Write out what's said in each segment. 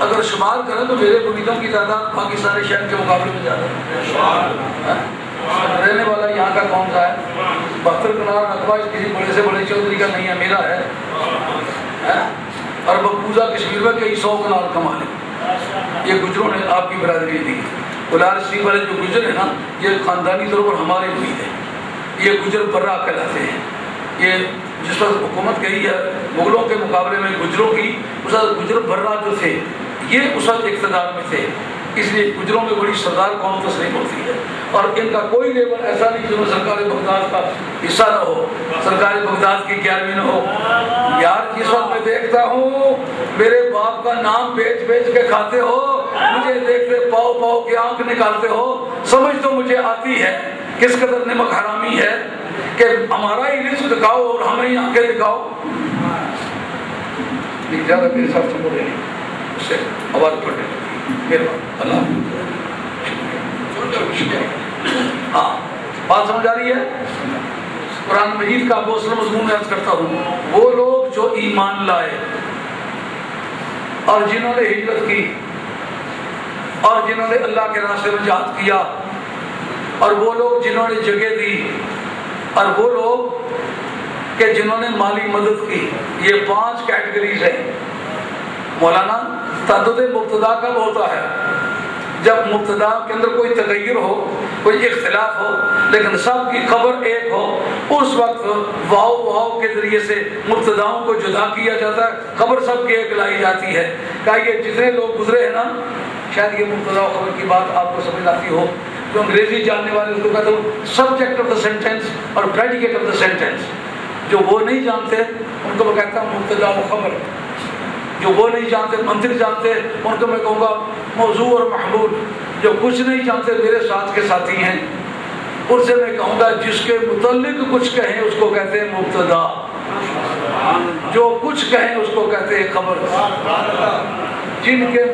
अगर शुमार करें तो मेरे मुरीदों की तादाद पाकिस्तानी शहर के मुकाबले में ज़्यादा है। रहने वाला यहाँ का कौन सा है? बख्तर कनार रकबा किसी बड़े से बड़े चौधरी का नहीं है मेरा है, है? और बकूजा कश्मीर में कई सौ कनार कमा ले। ये गुजरों ने आपकी बरादरी दी। उलार सिंह वाले जो गुजर है ना ये खानदानी तौर पर हमारे उम्मीद है। ये गुजर बर्रा कहलाते हैं। ये जिस पर हुकूमत कही है मुगलों के मुकाबले में गुजरों की उस गुजर बर्रा जो थे ये उस वक्त इकतदार में थे। इसलिए गुजरों में बड़ी सरदार कौन तस्लीम होती है। और इनका कोई लेवल ऐसा नहीं जिसमें सरकारी बगदाद का हिस्सा न हो, सरकारी बगदाद की ग्यारहवीं न हो। यार, जिस वक्त मैं देखता हूँ, मेरे बाप का नाम बेच बेच के खाते हो, मुझे देखते पाओ पाओ की आँख निकालते हो, समझ तो मुझे आती है किस कदर नमक हरामी है कि हमारा ही रिस्क दिखाओ और हमें ही आँखें दिखाओ। ज़्यादा मेरे साथ से बोले उससे आवाज़ पड़ने मेरे अल्लाह हाँ बात समझ आ रही है? कुरान मजीद का बोसल मजमून अर्ज़ करता हूँ। वो लोग जो ईमान लाए और जिन्होंने हिजरत की और जिन्होंने अल्लाह के रास्ते में जात किया और वो लोग जिन्होंने जगह दी और वो लोग के जिन्होंने माली मदद की ये पाँच कैटेगरीज है। मौलाना तद मुबतदा कब होता है। जब मुबतदा के अंदर कोई तगैर हो, कोई इख्तलाफ हो, लेकिन सब की खबर एक हो, उस वक्त वाओ वाओ के ज़रिए से मुबतदाओं को जुदा किया जाता है। खबर सब की एक लाई जाती है। क्या ये जितने लोग गुजरे हैं ना, शायद ये मुबतदा खबर की बात आपको समझ आती हो, जो अंग्रेज़ी जानने वाले उसको कहते हो सब्जेक्ट ऑफ़ द सेंटेंस और प्रेडिकेट ऑफ़ द सेंटेंस जो वो नहीं जानते, उनको मैं कहता हूँ, मुबतदा खबर जो वो नहीं जानते, मंत्री जानते, उनको मैं कहूँगा, मौजू और महमूद, जो कुछ नहीं जानते, मेरे साथ के साथी हैं। उनसे मैं कहूँगा, जिसके मुतलिक कुछ कहें, उसको कहते हैं मुबतदा। जो कुछ कहें, उसको कहते हैं खबर। जिनके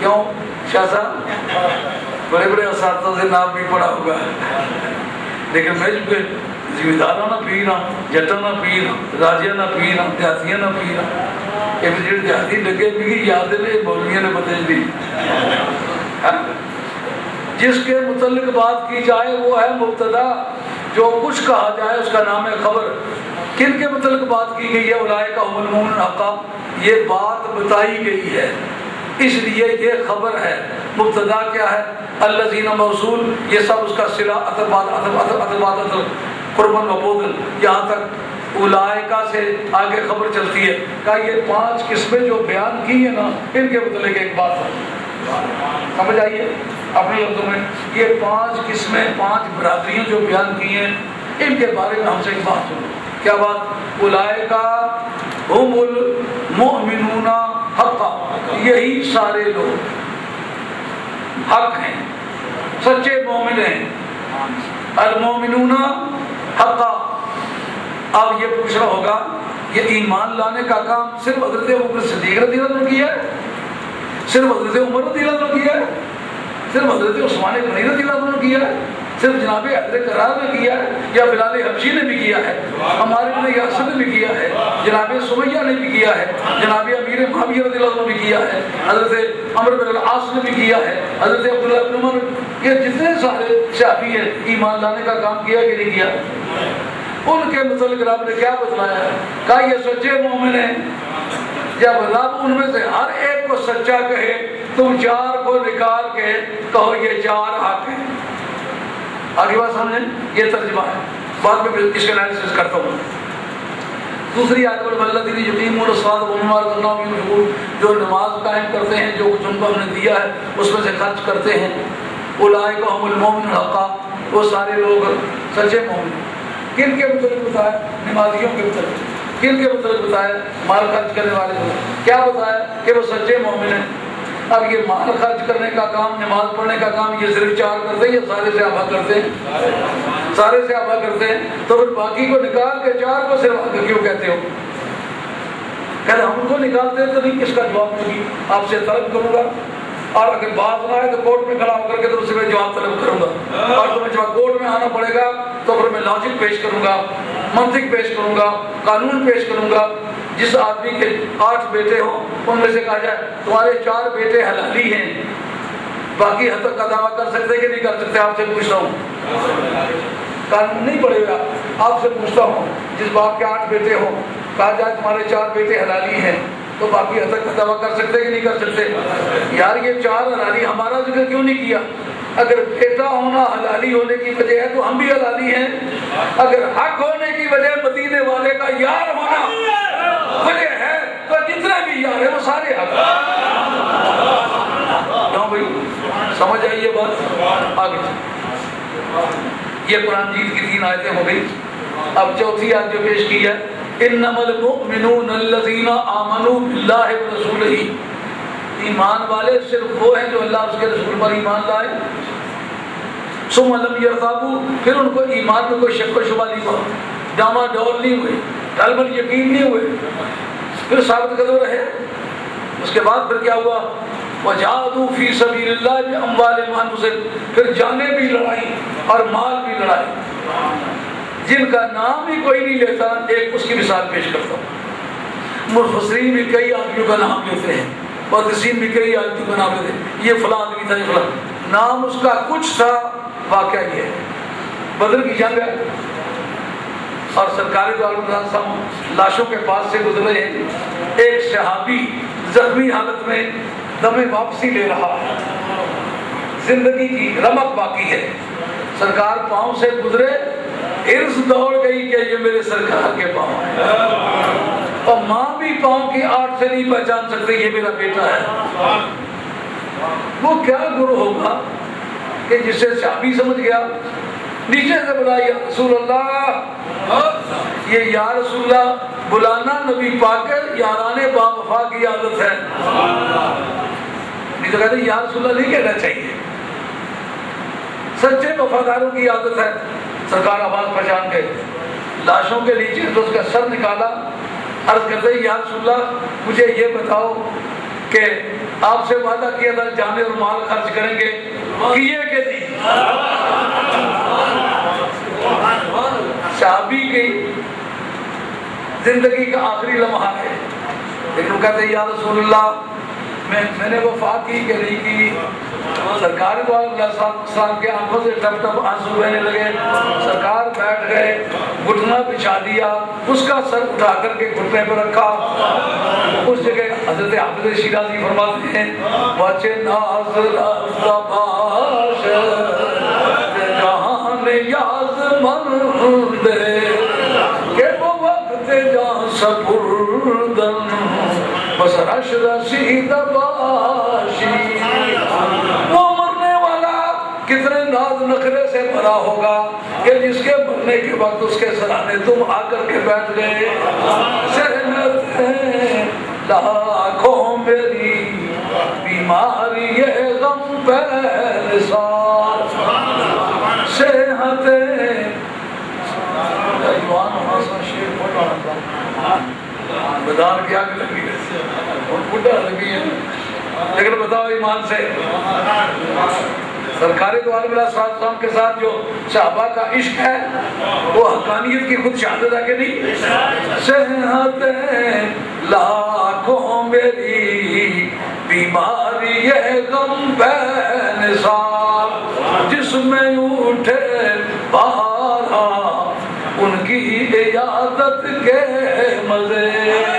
क्यों? शाह बड़े बड़े इस नाम भी पड़ा होगा। लेकिन मैं जो जिम्मेदारा ना पीर हाँ जटा ना पीर राजिया ना पीर हाँ देहातियाँ ना पीर हाँ ये जो देहाती लगे मिगी याद ने मौलविया ने बदल दी। जिसके मुतलिक बात की जाए, वो है मुबतदा। जो कुछ कहा जाए, उसका नाम है खबर। किन के मुतलिक बात की गई है? उलाय का उमलमून हका। ये बात बताई गई है। इसलिए ये खबर है। मुबतदा क्या है? अल्लाह जीना मौसूल, ये सब उसका सिला अतबाद अतबाद कुर्बन वबोदन यहाँ तक उलायका से आगे खबर चलती है का ये पाँच किस्में जो बयान की है ना, इनके मतलब एक बात समझ आइए अपने लफ्जों में, ये पाँच किस्में, पाँच बरादरियाँ जो बयान की हैं, इनके बारे में हमसे एक बात सुनो। क्या बात? उलायका हुमुल मोमिनूना हक्का। यही सारे लोग हक हैं, सच्चे मोमिन हैं। अल मोमिनूना हक्का अब ये पूछना होगा, ये ईमान लाने का काम सिर्फ़ हज़रत उम्र सदीक रदी ने किया है? सिर्फ़ हज़रत उमर रदी ने किया है? सिर्फ़ हज़रत उस्मान रदी ने किया है। सिर्फ़ जनाब हजर करार ने किया है, या बिलाल हबशी ने भी किया है, हमारे अपने यासर ने भी किया है, जनाब सुमैया ने भी किया है, जनाब अमीर महाविया ने भी किया है, हज़रत अमर बिन आस ने भी किया है, हज़रत अब्दुल्लामर ये जितने सारे शाफी हैं, ईमान लाने का काम किया कि नहीं किया? उनके मुतल रब ने क्या बतलाया? कहा, ये सच्चे मोमिन है। जब रब उनमें से हर एक को सच्चा कहे तुम चार को निकाल के कहो, ये चार हक है। आगे बात समझे? ये तर्जमा है। बाद में इसका एनालिसिस करता हूँ। दूसरी आयत यकीम और स्वाद करना जो नमाज़ कायम करते हैं, जो कुछ उनको हमने दिया है, उसमें से खर्च करते हैं। उलाए को हम मोमिन हका। वो सारे लोग सच्चे मोमिन। किन के मतलब बताया? नमाजियों के मतलब किन के मतलब बताया? माल खर्च करने वाले लोग। क्या बताया? कि वो सच्चे मोमिन हैं। अब ये माल खर्च करने का काम, नमाज़ पढ़ने का काम, ये सिर्फ़ चार करते हैं, या सारे से आभा करते हैं। सारे से आभा करते हैं। तो फिर बाकी को निकाल के चार को सिर्फ़ क्यों कहते हो? कहते हम उनको निकालते तो नहीं, किसका जवाब होगी आपसे तलब करूँगा। और अगर बात ना है तो कोर्ट में खड़ा होकर के तो उससे मैं जवाब तलब करूँगा। और तुम्हें जब कोर्ट में आना पड़ेगा तो फिर मैं लॉजिक पेश करूँगा मंतिक पेश करूँगा, कानून पेश करूँगा। जिस आदमी के आठ बेटे हों, उनमें से कहा जाए, तुम्हारे चार बेटे हलाली हैं। बाकी हद तक का दावा कर सकते कि नहीं कर सकते, आपसे पूछता हूँ। कानून नहीं पड़ेगा आपसे पूछता हूँ, जिस बाप के आठ बेटे हो, कहा जाए तुम्हारे चार बेटे हलाली हैं। तो बाकी हद तक दावा कर सकते कि नहीं कर सकते? यार, ये चार हलाली हमारा ज़िक्र क्यों नहीं किया? अगर बेटा होना हलाली होने की वजह है तो हम भी हलाली हैं। अगर हक होने की वजह मदीने वाले का यार होना वजह है तो जितने भी यार है, वो सारे हक क्यों भाई? समझ आइए बात? आगे ये कुरान जीत की तीन आयतें हो गई। अब चौथी आयत जो पेश की है ईमान वाले सिर्फ़ वो हैं जो अल्लाह उसके रसूल पर ईमान लाए। सुम अलम यरताबू फिर उनको ईमान में कोई शक शुबा नहीं हुआ। डामा डोल नहीं हुए टलबल यकीन नहीं हुए। फिर साबित कदम रहे। उसके बाद फिर क्या हुआ? वजादू फ़ी से फिर जाने भी लड़ाई और माल भी लड़ाई जिनका नाम ही कोई नहीं लेता, एक उसकी मिसाल पेश करता हूँ। मुफसरीन भी कई आदमियों का नाम लेते हैं बदसीन भी कई आदमियों का नाम लेते हैं। ये फला आदमी था, ये फला। नाम उसका कुछ था वाक्य ये है। बदर की जंग है। और सरकारी लाशों के पास से गुजरे एक शहाबी जख्मी हालत में दमे वापसी ले रहा है। ज़िंदगी की रमक बाकी है। सरकार पाँव से गुजरे इर्स दौड़ गई कि ये मेरे सरकार के पाँव और माँ भी पाँव की आठ से नहीं पहचान सकते ये मेरा बेटा है। वो क्या गुरु होगा कि जिसे चाबी समझ गया? नीचे से बुलाइए रसूल ये या रसूल्ला बुलाना नबी पाकर याराने बावफा की आदत है। नहीं तो कहते, या रसूल्ला नहीं कहना चाहिए। सच्चे वफादारों की आदत है। सरकार आवाज़ पहचान के लाशों के नीचे तो उसका सर निकाला, अर्ज़ करते या रसूल्ला मुझे ये बताओ कि आपसे वादा किया था, जाने और माल खर्च करेंगे। किए के नहीं शाबी की ज़िंदगी का आखिरी लम्हा है। लेकिन कहते या रसूलुल्लाह, मैं, मैंने वफा की कि नहीं की? सरकार को के आँखों से टप टप आँसू बहने लगे। सरकार बैठ गए, घुटना बिछा दिया, उसका सर उठा करके घुटने पर रखा। उस जगह हज़रत हाफिज शिराजी फरमाते हैं बचे सपुरदन बस रश रसी दबाशी। वो मरने वाला कितने नाज नखरे से भरा होगा कि जिसके मरने के वक्त उसके सराने तुम आकर के बैठ गए। लाखों मेरी बीमारी ये गम सेहत बदान की आग लगी बुढ़ा लगी है। लेकिन बताओ ईमान से। सरकारी द्वारा के साथ जो शहबा का इश्क है, वो हकानियत की खुद शहादत है कि नहीं। सेहत लाखों मेरी, बीमारी है साहब, जिसमें उठे बारा उनकी इजाज़त के मज़े।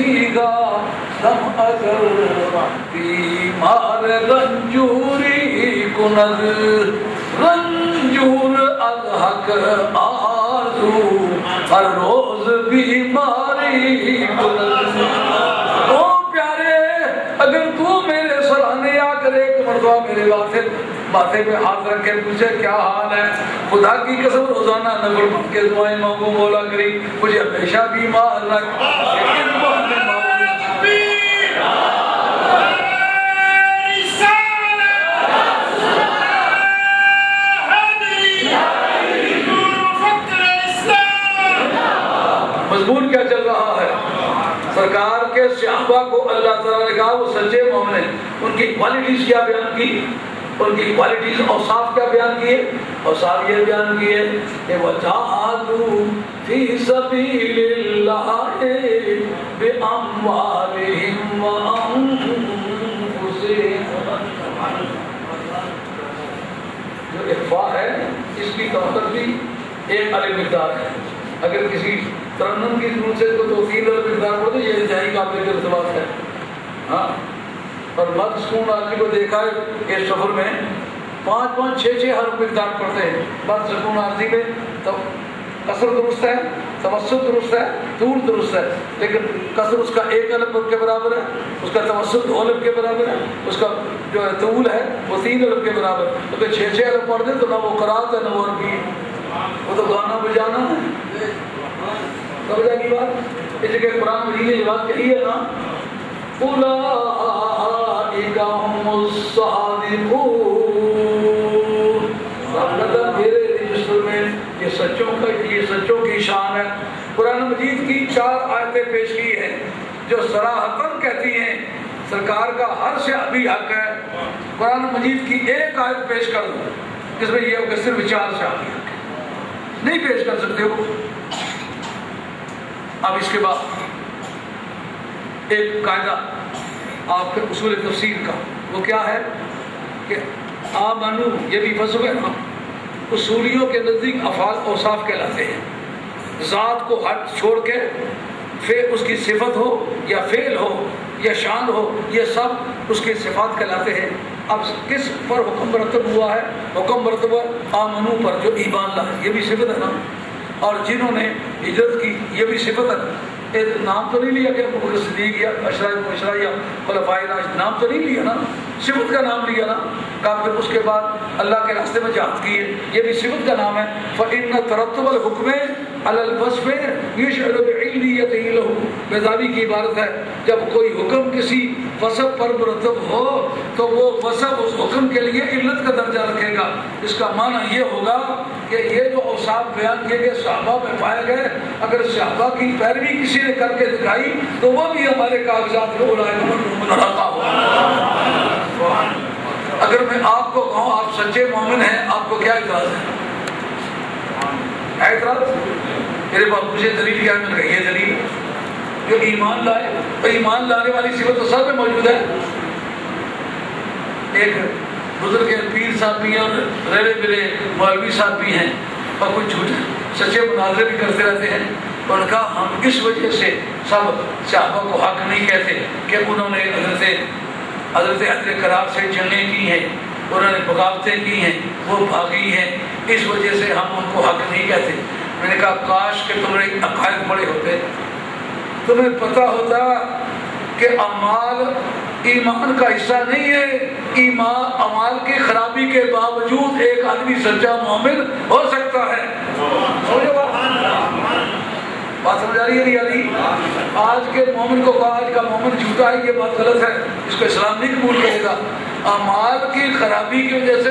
मसीहा दम अगर मार रंजूरी कुनद रंजूर अलहक आजू हर रोज बीमारी कुनद ओ प्यारे, अगर तू मेरे सराहने आकर एक मरतबा मेरे वास्ते माथे पे हाथ रख के पूछे, क्या हाल है? खुदा की कसम रोज़ाना नफर के दुआएँ मांगो मौला करी, मुझे हमेशा बीमार रख। सहाबा को, अल्लाह ताला ने कहा, वो सच्चे मोमिन उनकी क्वालिटीज क्या बयान की? उनकी क्वालिटीज और साफ़ क्या बयान किए? और साफ़ ये बयान किए कि वजादू फ़ी सबीलिल्लाह बिअमवालिहिम व अनफुसिहिम जो इफ़ा है, इसकी तवक्कुल भी एक अलग मिकदार है। अगर किसी तरन्नम की ज़रूरत से तो दो तीन अलग मिकदार पढ़ो ये इंतहाई काबिल के रतबात है। हाँ? और मर्द सुकून आदमी को देखा है इस सफ़र में पाँच पाँच छः छः हर मिकदार पढ़ते हैं। मर्द सुकून आदमी में तो कसर दुरुस्त है तवसत दुरुस्त है तूल दुरुस्त है। लेकिन कसर उसका एक अलग के बराबर है, उसका तवसत दो अलग के बराबर है, उसका जो है तूल है, वो तीन अलग के बराबर तो अगर छः छः अलग पढ़ दे तो ना वो करात है, ना वो अरबी वो तो गाना बजाना है। समझ की बात, इस कुरान मजीद ने बात कही है ना उलाइका हुमुस्सादिकून मेरे रजिस्टर में ये सच्चों का, ये सच्चों की शान है। कुरान मजीद की चार आयतें पेश की हैं, जो सराहतन कहती हैं, सरकार का हर से अभी हक है। कुरान मजीद की एक आयत पेश कर दो, जिसमें ये सिर्फ़ चार से है। नहीं पेश कर सकते हो। अब इसके बाद एक कायदा आपके उसूल तफसीर का। वो क्या है? कि आ मानू ये भी फसव है। ना उसूलियों के नज़दीक अफाल औसाफ कहलाते हैं। ज़ात को हट छोड़ के फिर उसकी सिफत हो, या फेल हो, या शान हो, ये सब उसकी सिफात कहलाते हैं। अब किस पर हुक्म मरतब हुआ है? हुक्म मरतब आमनू पर जो ईमान ला है ये भी सिफत है ना? और जिन्होंने हिजरत की, ये भी सिफत है। नाम तो नहीं लिया गया अबू सदीक या अशरा मुशरा या खलफाई राज, नाम तो नहीं लिया ना। सिफत का नाम लिया ना। कहा फिर उसके बाद अल्लाह के रास्ते में जहाद किए ये भी सिफत का नाम है। फ़िन तरतबल हुक्म बेजावी की इबारत है, जब कोई हुक्म किसी वसब पर मुरतब हो तो वो वसब उस हुक्म के लिए इल्लत का दर्जा रखेगा। इसका माना ये होगा कि ये जो औसाफ बयान किए गए, सहाबा में पाए गए, अगर सहाबा की पैरवी किसी ने करके दिखाई तो वो भी हमारे कागजात में रखा हुआ अगर मैं आपको कहूँ, आप सच्चे मोमिन हैं, आपको क्या इतराज है? एतराज़ मेरे पास मुझे दलील क्या मिल रही है दलील जो ईमान लाए तो ईमान लाने वाली सिफत तो सब में मौजूद है। एक बुज़ुर्ग पीर साहब भी हैं, और रेले मिले मौलवी साहब भी हैं। और कुछ झूठे सच्चे मुनाजरे भी करते रहते हैं। उनका हम इस वजह से सब साहबा को हक नहीं कहते कि उन्होंने हज़रत हज़रत हज़रत करार से जंगें की हैं, उन्होंने बगावतें की हैं, वो भागी हैं। इस वजह से हम उनको हक नहीं कहते। मैंने कहा, काश के तुम्हारे अकायद बड़े होते। तुम्हें पता होता कि अमाल ईमान का हिस्सा नहीं है। ईमान, अमाल की खराबी के बावजूद एक आदमी सच्चा मोमिन हो सकता है। बात समझ आ रही है नहीं रही आज के मोमिन को कहा, आज का मोमिन झूठा है, ये बात गलत है। इसको इस्लाम नहीं कबूल करेगा। अमाल की खराबी की वजह से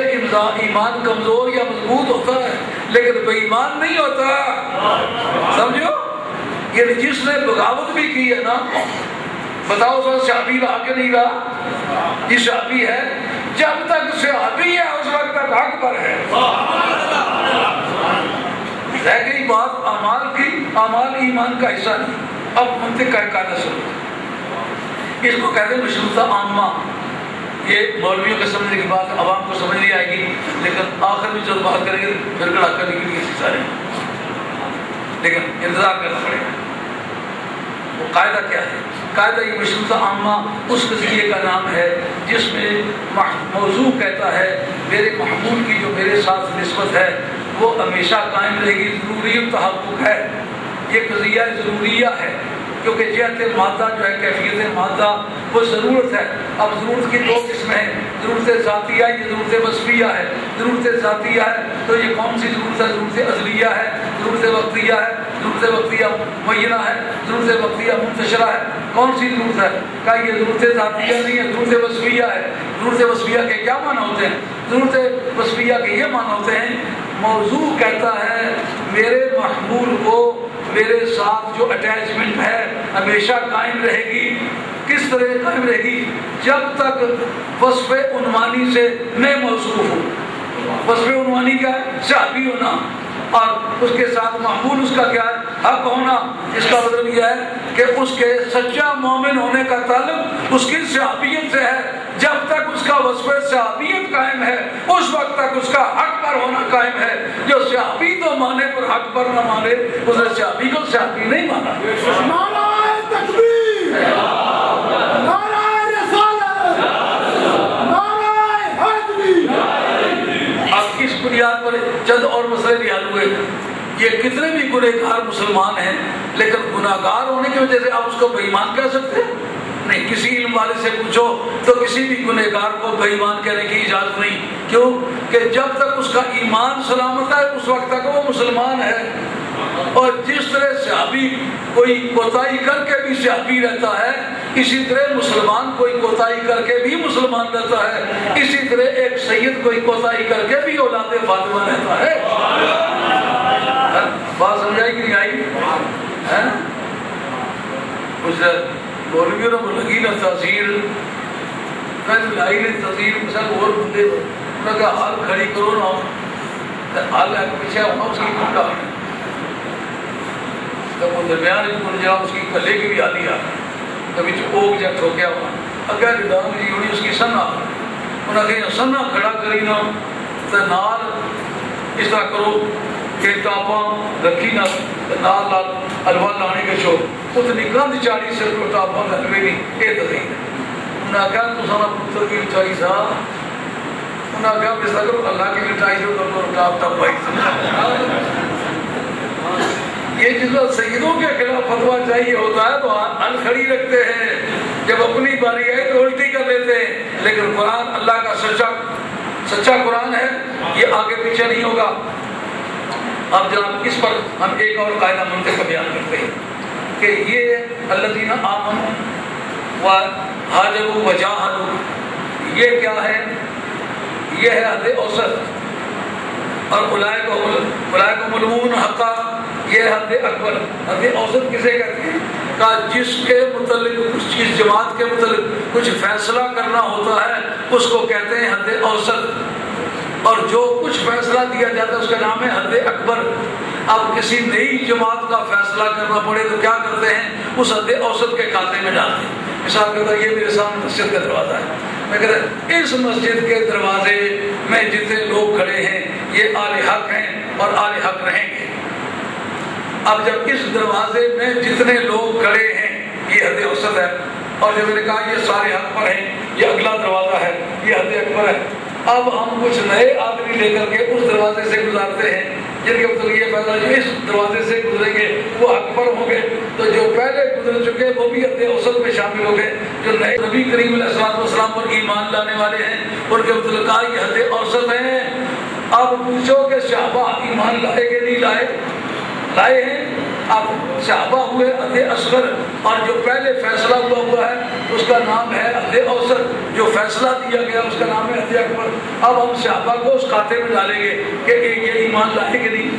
ईमान कमज़ोर या मज़बूत होता है। लेकिन बेईमान नहीं होता। समझो? ये जिसने बगावत भी की है ना, बताओ सर शाबी रहा के नहीं रहा? ये शाबी है, जब तक शाबी है, उस वक्त तक हक पर है। रह गई बात अमाल की। अमाल ईमान का हिस्सा नहीं। अब मंतिक का कायदा सुनो। इसको कहते हैं मशरूता आमा। ये मौलवियों के समझने की बात आवाम को समझ नहीं आएगी, लेकिन आखिर में जब बात करेंगे फिर कड़ा करने के लिए सारे लेकिन इंतज़ार करना पड़ेगा। वो कायदा क्या है? कायदा ये मशरूता आमा, उस नज़रिए का नाम है, जिसमें मौजू कहता है, मेरे महमूद की जो मेरे साथ नस्बत है, वो हमेशा कायम रहेगी ज़रूरी तहक़ है। ये कजिया ज़रूरिया है। क्योंकि जहत मादा जो है कैफियत मादा वो ज़रूरत है अब ज़रूरत की दो किस्में हैं ज़रूरत ज़ातिया ये ज़रूरत वसफिया है ज़रूरत ज़ातिया है तो ये कौन सी ज़रूरत है ज़रूरत अजलिया है ज़रूरत वक्तिया है ज़रूरत वक्तिया मुना है ज़रूरत वक्तिया मुंतशरा है कौन सी ज़रूरत है क्या ये ज़रूरत ज़ातिया नहीं है ज़रूरत वसफिया है ज़रूरत वसफिया के क्या माना होते हैं ज़रूरत वसफिया के ये माना होते हैं मौजू कहता है, मेरे महमूल को, मेरे साथ जो अटैचमेंट है, हमेशा कायम रहेगी। किस तरह कायम रहेगी? जब तक वसफ़ उनवानी से मैं मौसू हूँ। वसफ़ उनवानी क्या? है शादी होना। और उसके साथ मामूल उसका क्या है? हक होना। इसका मतलब यह है कि उसके सच्चा मोमिन होने का ताल्लुक उसकी शहाबियत से है। जब तक उसका वसफ शहाबियत कायम है, उस वक्त तक उसका हक पर होना कायम है। जो शहाबी तो माने पर हक पर ना माने, उसने शहाबी को शहाबी नहीं माना। बुनियाद पर चंद और मसले हल हुए। ये कितने भी गुनहगार मुसलमान हैं, लेकिन गुनागार होने की वजह से आप उसको बेईमान कह सकते नहीं, किसी इल्म वाले से पूछो तो किसी भी गुनहगार को बेईमान कहने की इजाज़त नहीं। क्यों? कि जब तक उसका ईमान सलामत है, उस वक्त तक वो मुसलमान है। और जिस तरह सहाबी कोई कोताही करके भी सहाबी रहता है, इसी तरह मुसलमान कोई कोताही करके भी मुसलमान रहता है, इसी तरह एक सैयद कोई कोताही करके भी औलाद फातिमा रहता है। बात समझाई कि नहीं आई? है? कुछ मौलवियों ने लगी ना तहसीर लाई ने तहसीर मिसाल और बंदे उन्होंने कहा, हाल खड़ी करो ना। हाल पीछे होना उसकी कुंडा तो वो दरम्यान गुंजा उसकी कले की भी आली आ कभी ओग जा ठोकिया हुआ। अगर रिदान जी होनी उसकी सन्ना, उन्हें सन्ना खड़ा करी ना तो नाल इस तरह करो कि टापा रखी ना नाल नाल हलवा लाने के शो। उतनी कंध चाड़ी से तो टापा हलवे नहीं, ये तो नहीं। उन्हें आख्या तुसा पुत्र की उचाई सा। उन्हें आख्या मिस अल्लाह की जो तो टाप टप पाई ये जिसको सईदों के खिलाफ फतवा चाहिए होता है तो अल खड़ी रखते हैं। जब अपनी बारी आई तो उल्टी कर लेते हैं। लेकिन कुरान, अल्लाह का सच्चा सच्चा कुरान है, ये आगे पीछे नहीं होगा। अब जनाब, इस पर हम एक और कायदा मंत्र का बयान करते हैं कि ये अल्लाह आमन व हाजर वजाहर ये क्या है? ये है हद औसत और उलाय को उलाय को मलून हका ये हद अकबर हद औसत किसे कहते हैं? का जिसके मुतलिक, उस चीज़ जमात के मुतलिक कुछ फैसला करना होता है, उसको कहते हैं हद औसत। और जो कुछ फैसला दिया जाता है, उसका नाम है हद अकबर। अब किसी नई जमात का फैसला करना पड़े तो क्या करते हैं? उस हद औसत के खाते में डालते हैं। मिसाल के तौर ये मेरे सामने मस्जिद का दरवाज़ा है। मैं कहता इस मस्जिद के दरवाजे में जितने लोग खड़े हैं, ये आले हक हैं और आले हक रहेंगे। अब जब इस दरवाजे में जितने लोग खड़े हैं, ये हद औसत है। और जब मैंने कहा, ये सारे हक पर हैं, ये अगला दरवाज़ा है, ये हद अकबर है। अब हम कुछ नए आदमी लेकर के उस दरवाजे से गुजारते हैं, जिनके मतलब ये फैसला जो इस दरवाजे से गुजरेंगे, वो हक पर होंगे। तो जो पहले गुजर चुके वो भी हद औसत में शामिल हो गए। जो नए नबी करीम सलाम पर ईमान लाने वाले हैं, उनके मतलब ये हद औसत है। अब पूछो के शाहबा ईमान लाए के नहीं लाए? लाए हैं अब शाहबा हुए अधे असगर, और जो पहले फैसला हुआ हुआ है, उसका नाम है अधे औसत जो फैसला दिया गया, उसका नाम है अधे अकबर। अब हम शाहबा को उस खाते में डालेंगे कि ये ईमान लाए कि नहीं?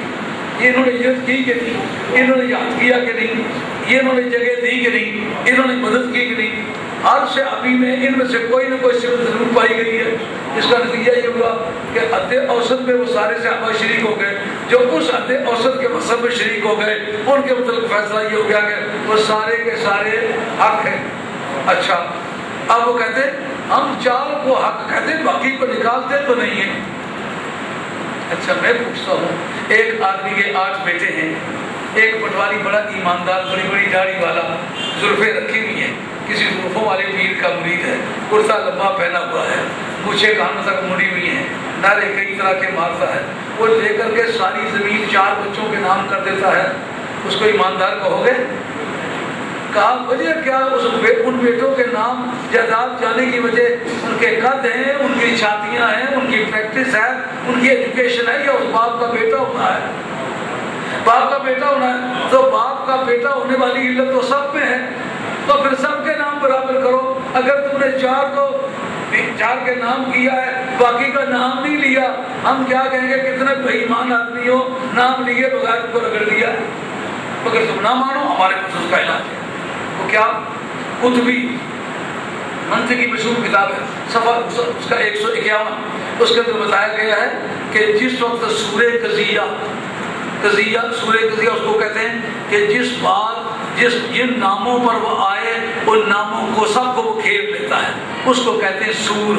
इन्होंने युद्ध की कि नहीं? इन्होंने याद किया कि नहीं? ये इन्होंने जगह दी कि नहीं? इन्होंने मदद की कि नहीं? हर से में इनमें से कोई ना कोई सिर्फ़ ज़रूर पाई गई है। इसका नतीजा ये हुआ कि अद्य औसत में वो सारे सहाबा शरीक हो गए। जो उस अद्य औसत के मसब में शरीक हो गए, उनके मतलब फैसला ये हो गया कि वो सारे के सारे हक हैं। अच्छा अब वो कहते हम चार को हक कहते बाकी को निकालते तो नहीं है। अच्छा मैं पूछता हूँ, एक आदमी के आठ बेटे हैं, एक पटवारी बड़ा ईमानदार बड़ी बड़ी दाढ़ी वाला, जुल्फे रखी हुई है। किसी जुल्फों वाले पीर का मुरीद है, कुर्ता लंबा पहना हुआ है। मुझे कानों तक मुड़ी हुई है? नारे कई तरह के मारता है। वो लेकर के सारी ज़मीन चार बच्चों के नाम कर देता है। उसको ईमानदार कहोगे? कहा वजह क्या उस बे, उन बेटों के नाम जायदाद जाने की वजह उनके कद हैं उनकी छातियाँ हैं उनकी प्रैक्टिस है उनकी एजुकेशन है या उस बाप का बेटा होना है? बाप का बेटा होना है तो बाप का बेटा होने वाली इल्लत तो सब में है। तो फिर सबके नाम बराबर करो। अगर तुमने चार को चार के नाम किया है, बाकी का नाम नहीं लिया। हम क्या कहेंगे, कितने बेईमान आदमी हो, नाम लिए बगैर को रगड़ दिया। अगर तुम ना मानो, हमारे पास उसका इलाज है। तो क्या? खुद भी। मंत्र की मशहूर किताब है, सफ़ा उसका एक सौ इक्यावन। उसके अंदर बताया गया है कि जिस वक्त सूर्य कजिया कजिया सूर्य कजिया उसको कहते हैं कि जिस बात जिस जिन नामों पर वो आए, उन नामों को सबको वो घेर लेता है। उसको कहते हैं सूर।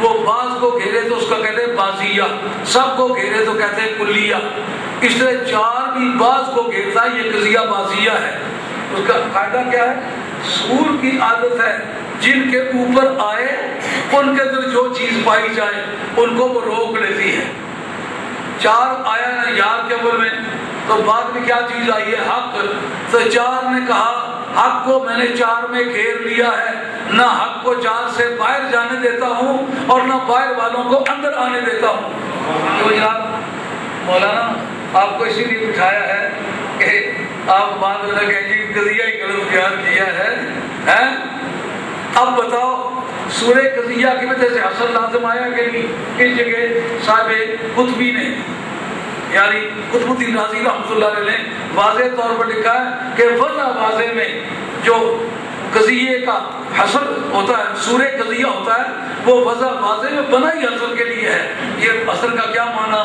वो बाज को घेरे तो उसका कहते हैं बाजिया। सबको घेरे तो कहते हैं कुलिया इस तरह चार भी बाज को घेरता है, ये कजिया बाजिया है। उसका फ़ायदा क्या है? सूर की आदत है। जिनके ऊपर आए, उनके अंदर जो चीज़ पाई जाए, उनको वो रोक लेती है। चार आया ना यार के अमल में। तो बाद में क्या चीज़ आई है? हक। तो चार ने कहा, हक को मैंने चार में घेर लिया है। ना हक को चार से बाहर जाने देता हूँ और ना बाहर वालों को अंदर आने देता हूँ। तो मौलाना, आपको इसीलिए बिठाया है कि आप बाद में कहें गलत बयान किया है। हैं? अब बताओ सूर्य कदिया की वजह से असर लाजम आया कि नहीं? किस जगह साहब कुतबी ने, यानी कुतुबुद्दीन राज़ी रहमतुल्लाह ने वाजे तौर पर लिखा है कि वजह वाजे में जो कजिए का हसल होता है, सूर्य कजिया होता है, वो वजह वाजे में बना ही असल के लिए है। ये असल का क्या माना?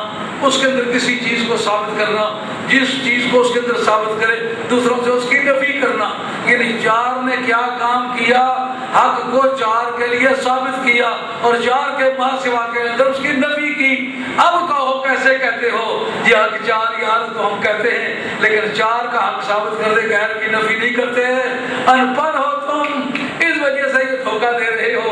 उसके अंदर किसी चीज़ को साबित करना, जिस चीज़ को उसके अंदर साबित करे, दूसरों से उसकी नफी करना। यानी चार ने क्या काम किया? हक को चार के लिए साबित किया और चार के माँ सिवा के अंदर उसकी नफी की। अब कहो कैसे कहते हो? जी हक चार यार तो हम कहते हैं, लेकिन चार का हक साबित कर दे गैर की नफी नहीं करते हैं। अनपढ़ हो तुम इस वजह से ये धोखा दे रहे हो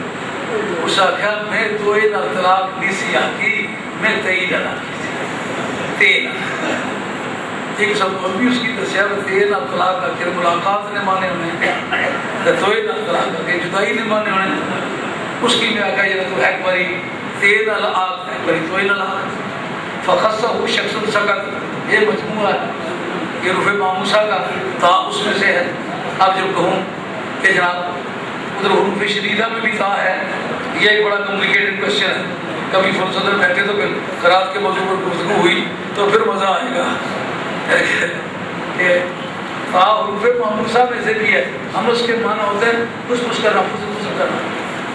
तो ये तलाक दी सी आखी, मैं तई ना तेल एक सब भी उसकी दसिया तेल ना तलाक का मुलाकात ने माने उन्हें तो ना तलाक का जुदाई ने माने उन्हें उसकी मैं आखा ये तो है बारी तेल ना आग है बारी तो ना लाग फ़खसा वो शख्स सकत ये मजमूआ है। ये रुफ़ मामूसा का था उसमें से है। अब जब कहूँ कि जनाब हरूफ शदीदा में भी था है। ये एक बड़ा कॉम्प्लिकेटेड क्वेश्चन है। कभी में बैठे तो फिर खराब के मौजूद पर गुफ्तु हुई तो फिर मज़ा आएगा। में से भी है हम उसके माना होते हैं, कुछ कुछ करना, कुछ कुछ करना।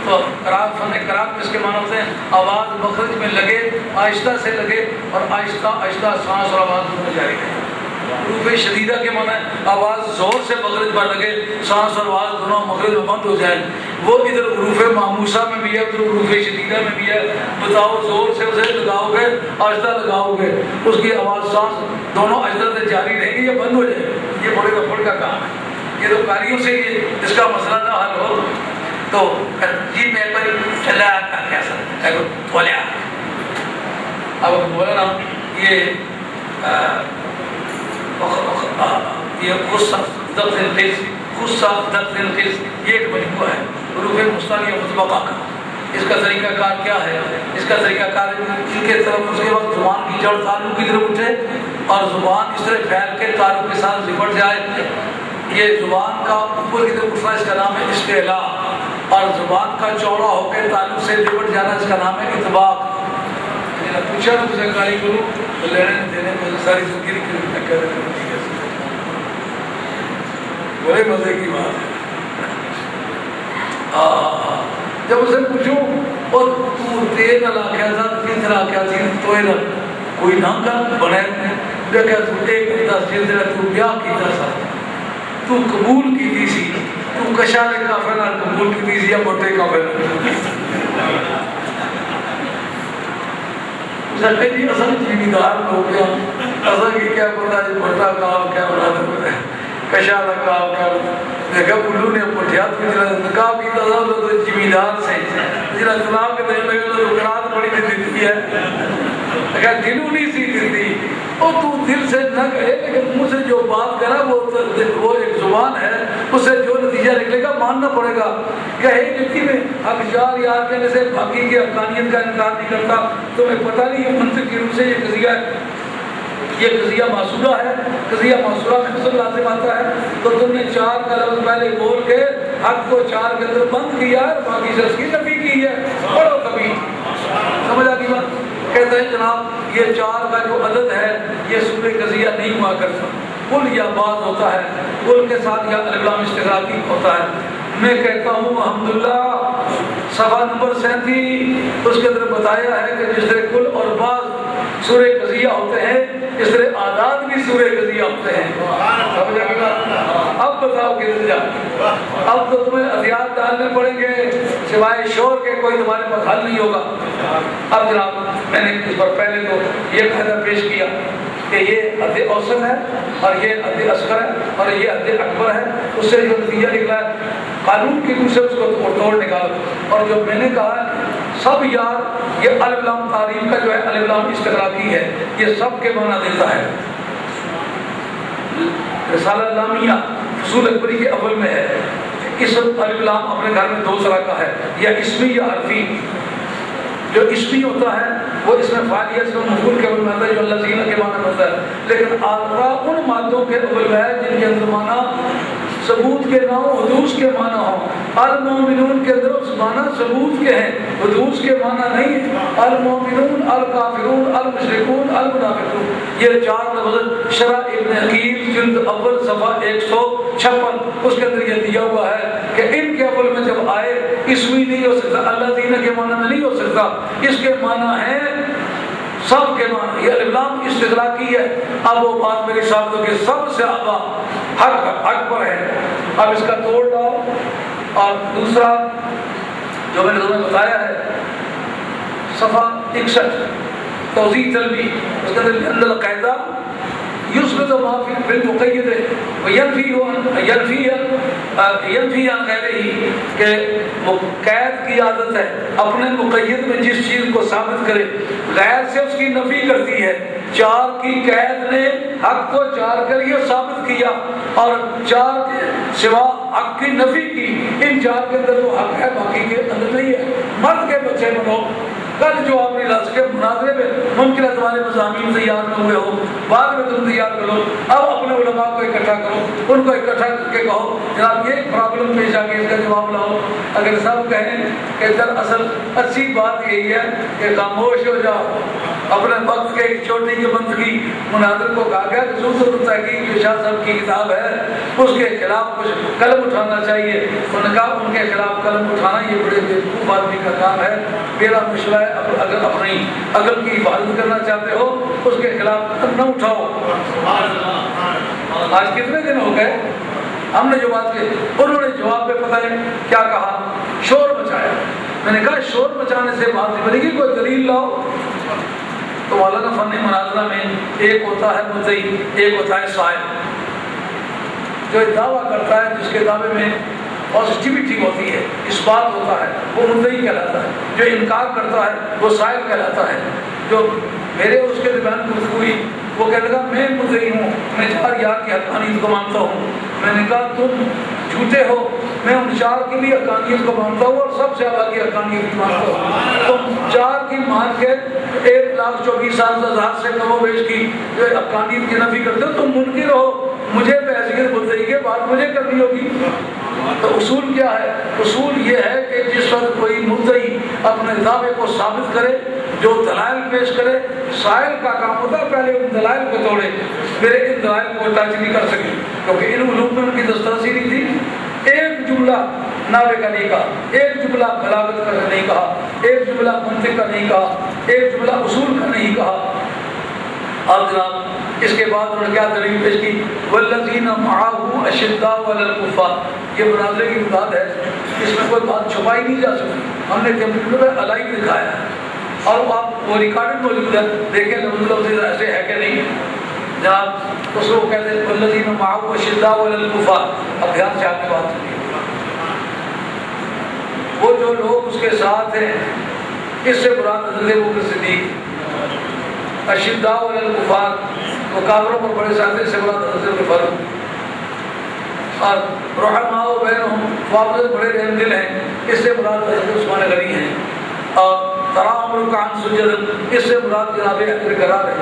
तो करार फन करार में इसके माना होते हैं। आवाज़ मखरज में लगे, आहिस्ता से लगे और आहिस्ता आहिस्ता सांस और आवाज़ दोनों जारी रहे शदीदा के माना आवाज़ ज़ोर से मगरज पर लगे, सांस और आवाज़ दोनों मगरज में बंद हो जाए। वो इधर रूफ मामूसा में भी है, उधर रूफ शदीदा में भी है। बताओ, ज़ोर से उसे लगाओगे, आहिस्ता लगाओगे। उसकी आवाज़, सांस दोनों आहिस्ता से जारी रहेगी, या बंद हो जाएगी ये बड़े गफड़ का काम है। ये तो कारियों से ये इसका मसला ना हल हो। तो जी मैं पर चला का कैसा बोले अब बोला ना, ये ये गुस्सा दफ्तर गुस्सा दफ्तर ये एक मजबूआ है। रूह मुस्तानी मुतबका का इसका तरीकाकार क्या है? इसका तरीकाकार इनके तरफ़ उसके वक्त ज़ुबान की जड़ तालु की तरफ़ उठे और ज़ुबान इस तरह फैल के तालु के साथ लिपट जाए। ये ज़ुबान का ऊपर की तरफ़ उठना इसका नाम है इस्तेला। और ज़ुबान का चौड़ा होकर तालु से लिपट जाना इसका नाम है इतबाक। पूछा मुझसे गाड़ी करूँ तो लेने देने में सारी ज़िंदगी बड़े मज़े की बात. है जब उसे पूछूँ और तू तेल लाख्या था किस लाख्या थी तो कोई ना कर बने देखा तू एक दिन तेरा तू ब्याह किया सा तू कबूल की सी तू कशा ने काफे नाल कबूल की सी या मोटे काफे ਸਾਡੇ ਜੀ ਅਸਲ ਜ਼ਿਮੀਦਾਰ ਲੋਕ ਆ ਅਸਲ ਕੀ ਕਿਆ ਪਤਾ ਜੀ ਮੋਟਾ ਕਾਮ ਕਿਆ ਬਣਾ ਦੇ कशा का काम कर देखा उल्लू ने पुठियात की जरा नकाब की तजा तो जिम्मेदार से जरा तलाब के देने लगे तो करात बड़ी दे दी है अगर दिलू नहीं सी दी और तू दिल से न कहे, लेकिन मुँह से जो बात करा, वो तो वो एक ज़ुबान है। उससे जो नतीजा निकलेगा, मानना पड़ेगा। कहे व्यक्ति में अब यार यार कहने से बाकी की अफगानियत का इनकार नहीं करता, तुम्हें पता नहीं है मंत्र के रूप से ये कजिया ये कजिया मासूरा है। कजिया मासूरा में असल लाजिम आता है। तो तुमने चार का लफ्ज पहले बोल के हक को चार के अंदर बंद किया बाकी शख्स की नफी की है। पढ़ो कभी। समझ आ गई बात? कहते हैं, जनाब ये चार का जो अदद है, ये सूर्य कजिया नहीं हुआ करता। कुल या बात होता है, कुल के साथ या अलगलाम इश्तराकी होता है। मैं कहता हूँ अहमदुल्ला सवा नंबर सैंती उसके अंदर बताया है कि जिस तरह कुल और बाज सूर्य कजिया होते हैं, इस तरह आज़ाद भी सूर्य गजिया होते हैं। अब बताओ कि अब तो तुम्हें हथियार डालने पड़ेंगे, सिवाय शोर के कोई तुम्हारे पास हल नहीं होगा। अब जनाब, मैंने इस पर पहले तो ये फ़ायदा पेश किया कि ये अध औसत है, और ये अध असकर है, और ये अध अकबर है। उससे जो नतीजा निकला है, कानून की रूप से उसको तोड़ निकालो। और जो मैंने कहा सब यार ये अलगलाम तारीम का जो है अलगलाम इस्तराकी है, ये सब के माना देता है। रसालामिया फसूल अकबरी के अव्वल में है इस अलगलाम अपने घर में दो तरह का है, या इसमी या हरफी जो इसमी होता है, वो इसमें फालियत से मफूल के अव्वल में आता है, जो अल्लाह के माना होता है। लेकिन आलरा उन मादों के अव्वल में है, जिनके अंदर माना सबूत के ना हो, हदूस के माना हो। अलमोमिनून के उस माना सबूत के हैं, हदूस के माना नहीं है। अलमोमिनून अल काफिरून अल मुशरिकून अल मुनाफिकून ये चार लफ्ज शरा इब्न हकीम जिल्द अव्वल, सफ़ा 156 उसके अंदर ये दिया हुआ है कि इनके अव्वल में जब आए, इसमें नहीं हो सकता, अल्लाह दीना के माना में नहीं हो सकता। इसके माना है सब के मान ये इस्लाम इस्तला की है। अब वो बात मेरी शब्दों के सबसे आला हक हक पर है। अब इसका तोड़ डाओ और दूसरा, जो मैंने तुम्हें बताया है, सफ़ा इकसठ तोजी तलबी उसके अंदर कायदा युस्बत माफ़ी फिल मुक़य्यद यनफी यनफी यनफी कह रही कि कैद की आदत है अपने मुक़य्यद में जिस चीज़ को साबित करे गैर से उसकी नफी करती है चार की कैद ने हक को चार के लिए साबित किया और चार सिवा हक की नफी की इन चार के अंदर तो हक है बाकी के अंदर नहीं है मर्द के बच्चे बनो कल जो आपने रस के मुनाजरे में मुमकिन तुम्हारे मजामी तैयार न हुए हो बाद में तुम तैयार करो अब अपने उलमा को इकट्ठा करो, उनको इकट्ठा करके कहो, जनाब ये प्रॉब्लम पेश आगे इसका जवाब लाओ। अगर सब कहें कि दरअसल अच्छी बात यही है कि खामोश हो जाओ। अपने वक्त के एक छोटी के मंत्र की मुनाजर को कहा गया कि ज़रूरत तहकीक जो शाह साहब की किताब है, उसके खिलाफ कुछ कलम उठाना चाहिए। उन्होंने कहा, उनके खिलाफ कलम उठाना ये बड़े बेवकूफ़ आदमी का काम है। मेरा मशवरा है, अब अगर अपनी अकल की हिफाजत करना चाहते हो, उसके खिलाफ कदम न उठाओ। आज कितने दिन हो गए? हमने जो बात की, उन्होंने जवाब में पता है क्या कहा। शोर मचाया। मैंने कहा, शोर मचाने से बात नहीं बनेगी कोई दलील लाओ। तो मौलाना फन मुनाजरा में एक होता है मुद्दई, एक होता है साहिब जो दावा करता है, जिसके दावे में पॉजिटिविटी होती है, इस बात होता है, वो मुद्दई कहलाता है। जो इनकार करता है, वो साहिब कहलाता है। जो मेरे उसके दरमियान हुई, वो कह लगा, मैं मुद्दई हूँ मैं चार यार की हकानियत को मानता हूँ। मैंने कहा, तुम झूठे हो मैं उन चार की भी हकानियत को मानता हूँ और सबसे अलग की हकानियत की मानता हूँ। तुम चार की मान के एक लाख चौबीस साल हज़ार से कमो बेच की जो हकानियत की नफी करते हो, तुम मुनकिर हो। मुझे बहसीत मुद्दई के बाद मुझे करनी होगी। तो उसूल क्या है? उसूल ये है कि जिस वक्त कोई मुद्दई अपने दावे को साबित करे, जो दलाल पेश करे, साहिल का काम होता है पहले उन दलाल को तोड़े मेरे इन दलाल को टच नहीं कर सके। क्योंकि इन उलूम में उनकी दस्तासी नहीं थी। एक जुमला नावे का नहीं कहा, एक जुमला बलागत का नहीं कहा, एक जुमला मंतिक का नहीं कहा, एक जुमला उसूल का नहीं कहा। अब जनाब, इसके बाद उन्होंने क्या दलील पेश की? वल्लजीन माहू अशिद्दा वलकुफा ये मुनाजरे की बात है, इसमें कोई बात छुपाई नहीं जा सकती। हमने कंप्यूटर पर अलाई दिखाया और आप वो रिकॉर्डेड मौजूद है, देखें ऐसे है कि नहीं? जनाब उसको कहते हैं वल्लजीन माहू अशिद्दा अब ध्यान से आपकी बात सुनिए। वो जो लोग उसके साथ हैं इससे बुरा नज़र वो सिद्दीक अशिद्दा वलकुफार तो काबरों पर बड़े साथी से बड़ा नज़र के फ़र्क और रहमाओ बहन, वापस बड़े रहम दिल हैं इससे मुराद हज़रत उस्मान गनी है। और तराम कान सुजद इससे मुराद जनाब अक्र करार है?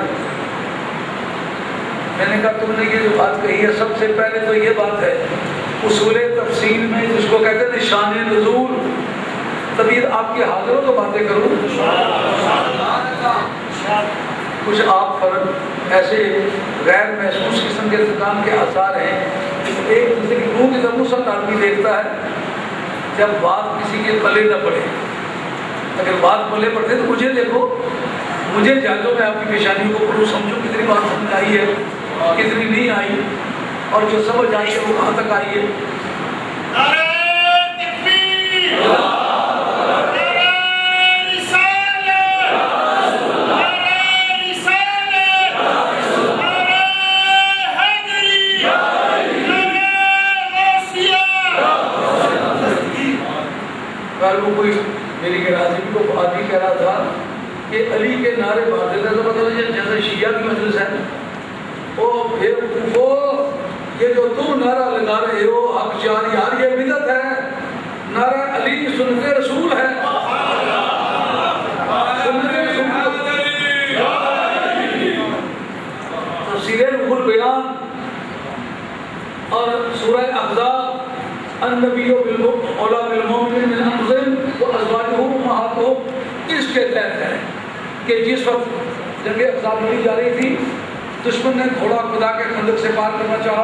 मैंने कहा, तुमने ये जो बात कही है, सबसे पहले तो ये बात है, उसूल तफसील में जिसको कहते थे शान नजूल आपकी हाजिरों तो बातें करूँ? कुछ आप फ़र्क, ऐसे गैर महसूस किस्म के इंतज़ाम के आसार हैं एक दूसरे की रूह की मुसद आदमी देखता है, जब बात किसी के पले न पड़े। अगर बात पले पड़ते तो मुझे देखो, मुझे जानो मैं आपकी पेशानी को पढ़ूँ समझो, कितनी बात समझ आई है। कितनी नहीं आई। और जो समझ आई है वो कहाँ तक आई है कल वो कोई मेरी गिराजी को आदमी कह रहा था कि अली के नारे मारते थे तो मतलब ये जैसे शिया की मजलिस है ओ फिर वो ये जो तुम नारा लगा रहे हो हक चार यार ये बिदत है नारा अली सुनते रसूल है सुनते रसूल तो सीरे रुहुल बयान और सूरह अहज़ाब अन्नबियो बिलमौला बिलमौमिन मिन अनफुसिहिम व अज़वाजुहुम उम्महातुहुम इसके तहत है कि जिस वक्त जंग अहज़ाब लड़ी जा रही थी दुश्मन ने घोड़ा खुदा के खंदक से पार करना चाहा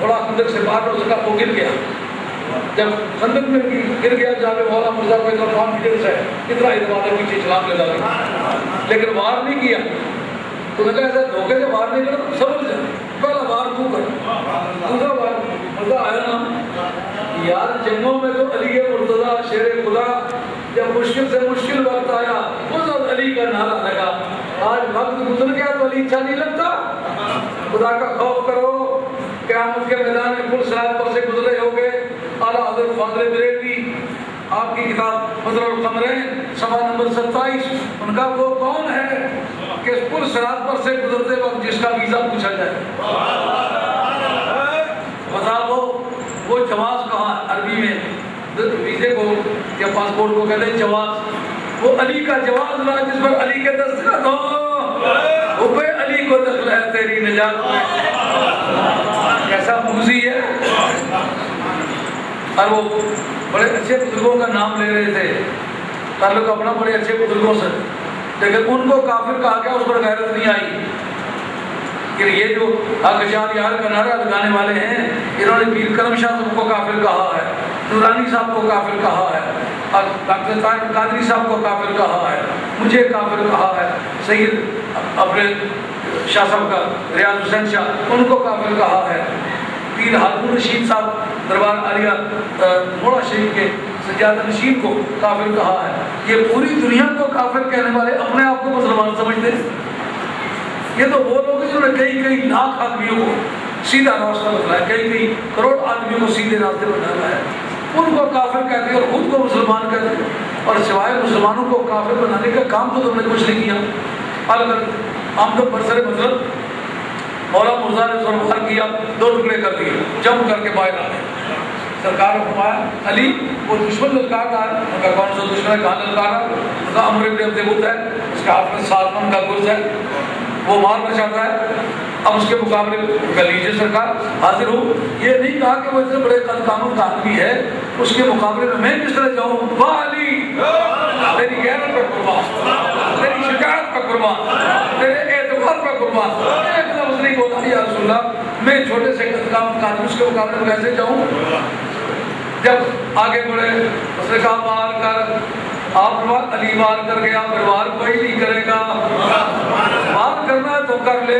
घोड़ा खंदक से पार हो सका वो गिर गया जब खंदक में गिर गया जहाँ पे मौला मुर्जा को इतना कॉन्फिडेंस है इतना इतमाद है पीछे छलांग लगा दी लेकिन वार नहीं किया तो मैं ऐसा धोखे से वार नहीं करो समझ जा पहला वार तू कर दूसरा वार मज़ा आया ना यार जंगों में तो अली मुर्तजा शेर खुदा जब मुश्किल से मुश्किल वक्त आया उस वक्त अली का नारा लगा वक्त गुजर गया तो अली अच्छा नहीं लगता। खुदा का खौफ करो, क्यामत के मैदान में पुल सरात पर से गुजरे हो गए। आला हज़रत फादर बरेलवी आपकी किताब मजर कमरे सभा नंबर सत्ताईस, उनका वो कौन है कि पुल सरात पर से गुजरते वक्त जिसका वीज़ा पूछा जाए? बताओ वो जवाब कहाँ अरबी में। वीजे को, या पासपोर्ट को कहते हैं जवाब। वो अली का जवाब ला, जिस पर अली के दस्तखत हो वो अली को दखल है तेरी निजात में। कैसा मूजी है? और वो बड़े अच्छे बुज़ुर्गों का नाम ले रहे थे। ताल्लुक अपना बड़े अच्छे बुज़ुर्गों से। लेकिन उनको काफिर कहा गया, उस पर गैरत नहीं आई। कि ये जो अकजार यार का नारा लगाने वाले हैं, इन्होंने पीर करम शाह को काफिर कहा है, नूरानी साहब को काफिर कहा है। और डॉक्टर कादरी साहब को काफिर कहा है। मुझे काफिर कहा है। सैद अपने शाह साहब का, रियाज हुसैन शाह, उनको काफिर कहा है। पीर हारून रशीद साहब, दरबार आलिया मोड़ा शरीफ के सजाद नशीन को काफिर कहा है। ये पूरी दुनिया को काफिर कहने वाले अपने आप को मुसलमान समझते हैं। ये तो वो लोग जिन्होंने कई कई लाख आदमियों को सीधा रास्ता बताया कई कई करोड़ आदमियों को सीधे रास्ते पर डाला है। उनको काफिर कहते हैं और खुद को मुसलमान कहते हैं और सिवाय मुसलमानों को काफिर बनाने का काम तो तुमने कुछ नहीं किया। अलग हम तो बरसर मतलब मौला मुर्जा ने जोरबार किया, दो टुकड़े कर दिए जम करके बाहर आ गए। सरकार ने अली, वो दुश्मन ललकार रहा उनका कौन सा दुश्मन है? कहाँ ललकार है? उनका अमर इब्न अब्दुल है उसके हाथ में सात मन का गुर्ज है। वो मारना चाहता है। अब उसके मुकाबले कर लीजिए सरकार। हाजिर हो। ये नहीं कहा कि वो इतने बड़े कानून का आदमी है। उसके मुकाबले में मैं किस तरह जाऊँ? वाह अली तेरी गैरत पर कुर्बान। तेरी शिकायत पर कुर्बान। तेरे एतबार पर कुर्बान। एक लफ्ज नहीं बोला या रसूल्ला मैं छोटे से काम कानून उसके मुकाबले में कैसे जाऊँ? जब आगे बढ़े, उसने कहा, मार कर, आप अली वार कर गया फिर वार कोई नहीं करेगा। करना है तो कर ले।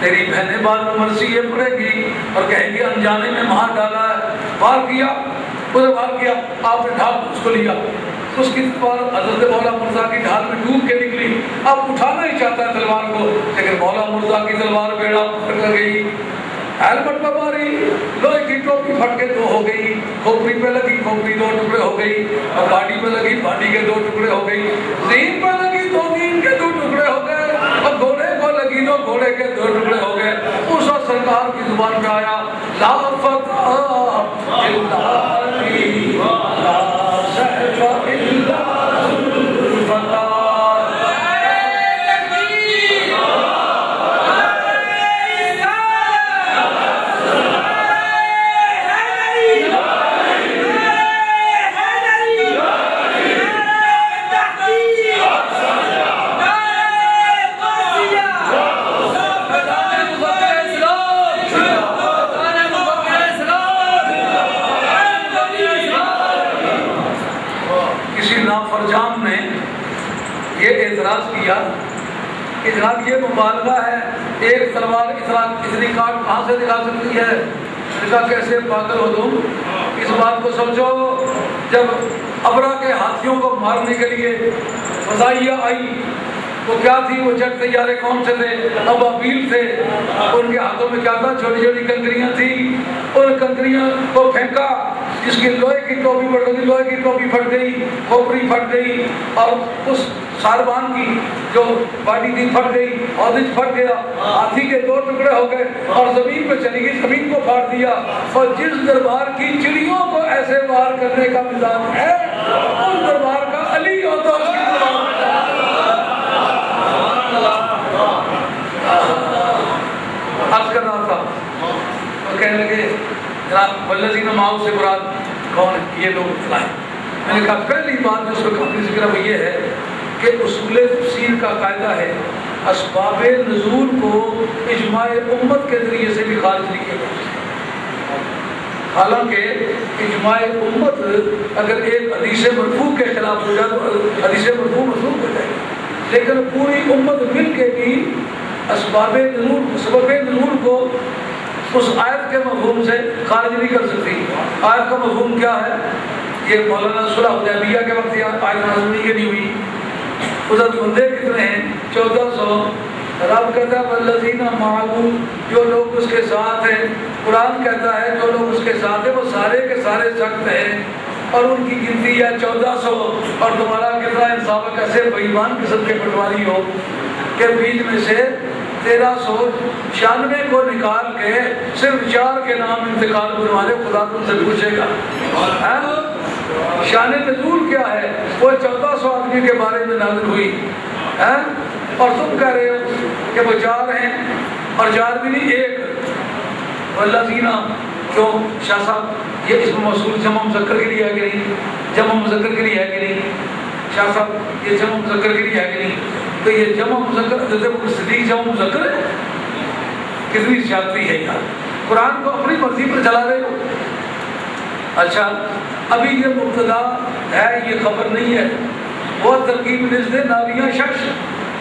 तेरी बहनें बाद में मर्सी ये पड़ेगी और कहेंगे, अनजाने में मार डाला है। वार किया उसे वार किया, आपने ढाल उसको लिया। उसकी पर हज़रत मौला मुर्जा की ढाल में डूब के निकली। अब उठाना ही चाहता है तलवार को, लेकिन मौला मुर्जा की तलवार बेड़ा पकड़ गई। हेलमेट पर मारी, लोहे की टोपी फट के दो हो गई। खोपड़ी पे लगी, खोपड़ी दो टुकड़े हो गई और बाडी पे लगी बाडी के दो टुकड़े हो गई। जीन पे लगी को लगी दो घोड़े के दो टुकड़े हो गए। उस वक्त सरकार की ज़ुबान पे आया लाफत मुबालगा है, एक तलवार इतना इतनी काट कहाँ से दिखा सकती है। इसका कैसे पागल हो तुम? इस बात को समझो, जब अबरा के हाथियों को मारने के लिए फजाइया आई वो क्या थी वो जट तैयारे कौन से थे? अब अबील थे। उनके हाथों में क्या था? छोटी छोटी कंकरियाँ थी। उन कंकरियाँ को फेंका। जिसकी लोहे की टोपी पड़ गई, लोहे की टोपी फट गई, खोपड़ी फट गई, और उस सारबान की जो बाडी थी फट गई और फट गया, हाथी के दो टुकड़े हो गए, और ज़मीन पे चली गई, ज़मीन को फाड़ दिया। और जिस दरबार की चिड़ियों को ऐसे वार करने का मिजाज है, उस दरबार का अली और तो उसकी अर्ज़ कर रहा था। तो कहने लगे जनाब वल्लजीन माओ से मुराद कौन ये लोग फैलाए मैंने कहा, पहली बात जो उसमें काफ़ी ज़िक्र वो ये है कि उसूल तफसीर का कायदा है इसबाब नजूल को इजमाय उम्मत के ज़रिए से भी खारिज नहीं किया हालाँकि इजमाय उम्मत अगर एक हदीस मरफू के खिलाफ हो जाए तो हदीस मरफू मसूब हो जाएगी। लेकिन पूरी उम्मत मिल के भी इसबाब नूर सबब नूर को उस आयत के मफहूम से खारिज नहीं कर सकती। आयत का मफहूम क्या है? ये मौलाना सुलह हुदैबिया के वक्त आयत नाजमी के नहीं हुई। उधर बंदे कितने हैं? चौदह सौ। रब कहता है, वल्लजीना मालू जो लोग उसके साथ हैं। कुरान कहता है, जो लोग उसके साथ हैं, वो सारे के सारे सख्त हैं और उनकी गिनती है चौदह सौ। और तुम्हारा कितना इंसाफ कैसे बेईमान किस्म के पटवारी हो? के बीच में से तेरह सौ छियानवे को निकाल के सिर्फ़ चार के नाम इंतकाल बनवाने खुदा तुमसे पूछेगा। शान नजूल क्या है? वो चौदह सौ आदमी के बारे में नाजिल हुई। है और तुम कह रहे हो कि वो चार हैं, और चार भी नहीं, एक। वल्लाजीना क्यों? शाह साहब, ये इसमें मसूल जमा मुजक्कर के लिए है कि नहीं? जमा मुजक्कर के लिए है कि नहीं? शाह साहब ये जमा मुजक्कर के लिए है कि नहीं? तो ये जमा मुजक्कर सदीक जमा मुजक्कर है, कितनी जाती है यार। कुरान को अपनी मर्ज़ी पर चला रहे हो। अच्छा अभी ये मुबतदा है, ये खबर नहीं है। वो तरकीब निजद नालियाँ शख्स।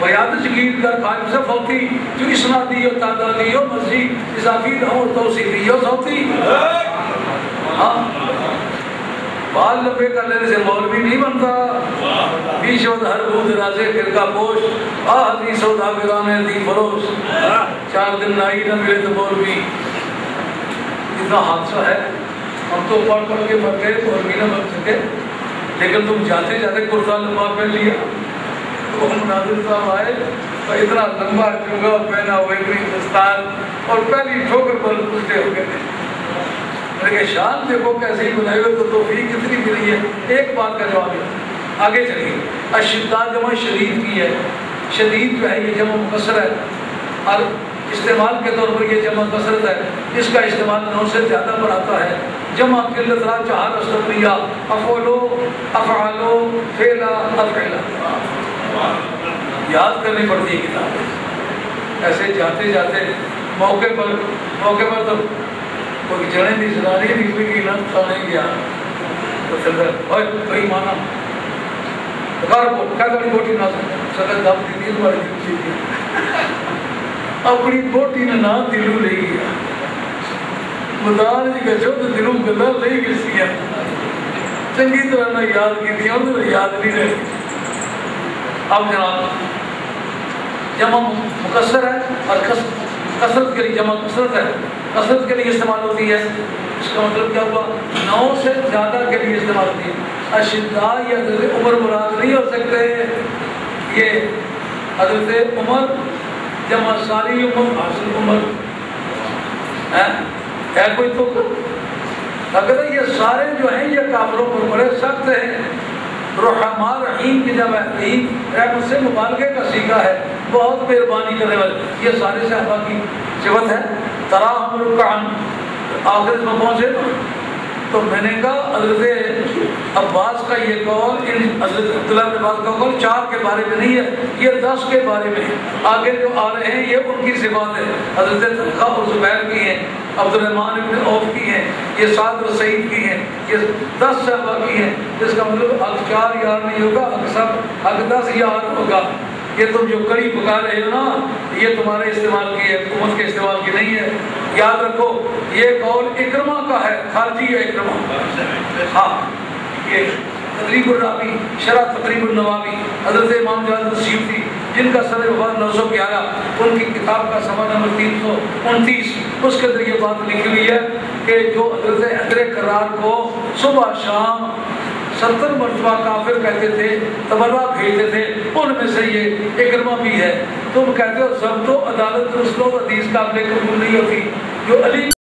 बयाद शकीर कर फाइव से फौती, जो इसनादी और तादादी हो मस्जिद इजाफी हो, तोसीफी हो, सौती। हाँ। बाल लंबे कर लेने से मौलवी नहीं बनता। हर बूद राजे फिरका पोश आ हदी सौदा बिगाने दी फरोश। चार दिन नाई न मिले तो मौलवी। इतना हादसा है। हम तो पढ़ पढ़ के मर गए और भी ना मर सके। लेकिन तुम जाते जाते कुर्ता लंबा पहन लिया। तो हम नाजिर साहब आए? तो इतना लंबा चुंगा पहना हुए हिंदुस्तान और पहली ठोकर पर उल्टे हो गए। थे शान देखो कैसे ही हुए तो तोफीक कितनी मिली है। एक बात का जवाब है, आगे चलिए। अशिदा जमा शदीद की है, शदीद जो है, ये जमा मुकसर है, और इस्तेमाल के तौर पर ये जमा कसरत है, इसका इस्तेमाल नौ से ज़्यादा पर आता है। जमा किल्लतरा चार असलिया अफोलो, अफ़ालो, फेला, अफेला। याद करनी पड़ती है किताब। ऐसे जाते जाते मौके पर मौके पर तो की सरानी निकली की ना खाने गया तो चल रहा कोई माना। घर क्या बड़ी बोटी ना सकल दब दी थी बड़ी दी। थी अपनी बोटी ने ना दिलू ले गया मदान जी का चौथ दिलू गला ले गई चंगी तरह ना याद की याद नहीं रही। अब जनाब जमा मुकसर है, और कसरत के लिए जमा कसरत है। कसरत के लिए इस्तेमाल होती है। इसका मतलब क्या हुआ? नौ से ज़्यादा के लिए इस्तेमाल होती है। अशिदा या उम्र मुराद नहीं हो सकते। ये हज़रत उमर जमा सारी उम्र हासिल उम्र। है, है कोई तो? अगर ये सारे जो हैं ये काफरों पर बड़े सख्त हैं। रहमान रहीम की जब रहमत से मुबालके का सीखा है। बहुत मेहरबानी करने वाले। ये सारे सहबा की सिवत है। तरा हम आखिर में पहुँचे तो मैंने कहा, हज़रत अब्बास का ये कौल, इन हज़रत का कौल चार के बारे में नहीं है, ये दस के बारे में आगे जो आ रहे हैं, ये उनकी सिफात है। हज़रत तनखा और जुबैर की है, अब्दुलरहमान इब्न औफ की हैं, ये साद और सईद की हैं, ये दस सहबा की हैं। जिसका मतलब हक चार यार नहीं होगा, हक सब, हक दस यार होगा। ये तुम जो कड़ी पका रहे हो ना, ये तुम्हारे इस्तेमाल की है हुकूमत के इस्तेमाल की नहीं है। याद रखो, ये कौल इक्रमा का है, खारजी है इक्रमा। हाँ ये शरा हज़रत इमाम जिनका सर वफात नौ सौ ग्यारह उनकी किताब का सवा नंबर तीन सौ उनतीस, उसके अंदर ये बात लिखी हुई है कि जो हज़रत अदर करार को सुबह शाम सत्तर मरतबा काफिर कहते थे तबरबा भेजते थे, उनमें से ये इक्रमा भी है। तुम कहते हो, सब तो अदालत हदीस काबिल कबूल नहीं होती। जो अली